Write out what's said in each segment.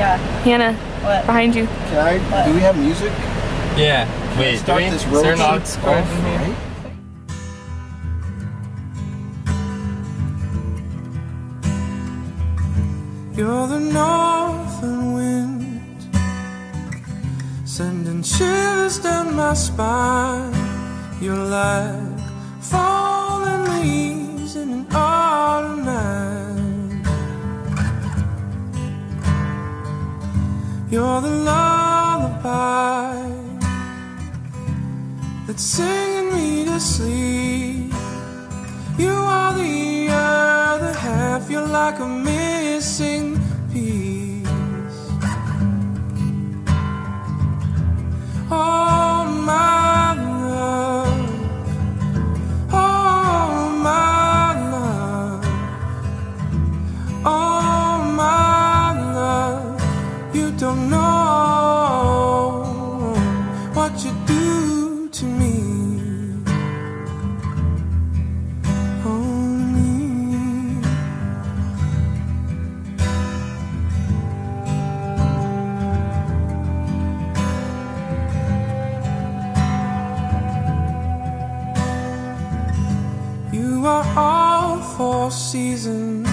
Yeah. Hannah, What? behind you. Can I? Do we have music? Yeah. Wait, Start do we? this Is there trip not score off, right? You're the northern wind, sending shivers down my spine. You're like falling leaves in an You're the lullaby that's singing me to sleep. You are the other half, you're like a missing You are all four seasons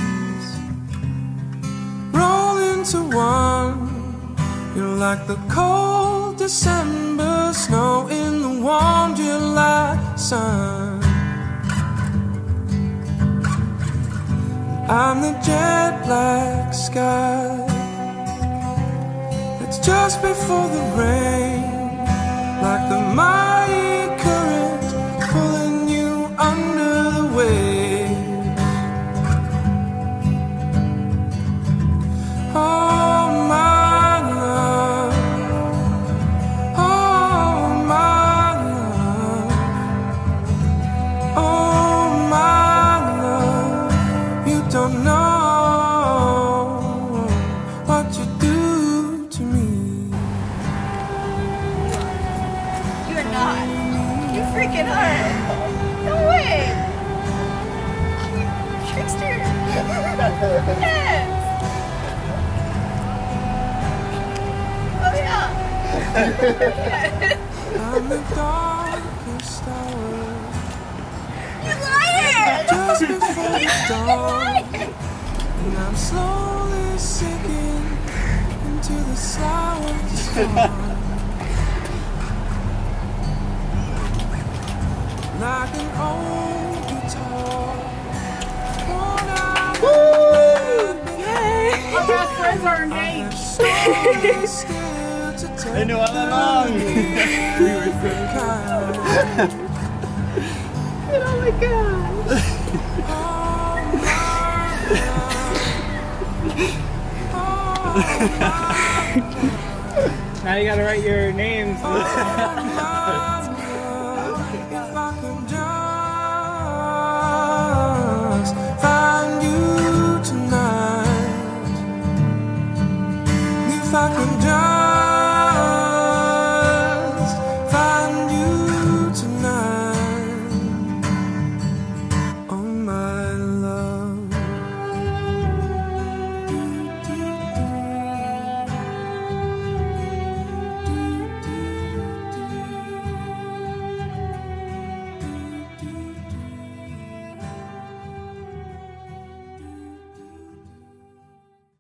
roll into one. You're like the cold December snow in the warm July sun. I'm the jet black sky that's just before the rain, like the what you do to me. You're not. You freaking are. No way. Trickster. yes. Oh yeah. I'm the darkest hour. You liar. Just before You dawn. And I'm slowly sinking the sour storm. like an old guitar. worn out and Our best friends are engaged. slowly still to take I knew all along. we were kind. Oh my god. Now you gotta write your names. If I just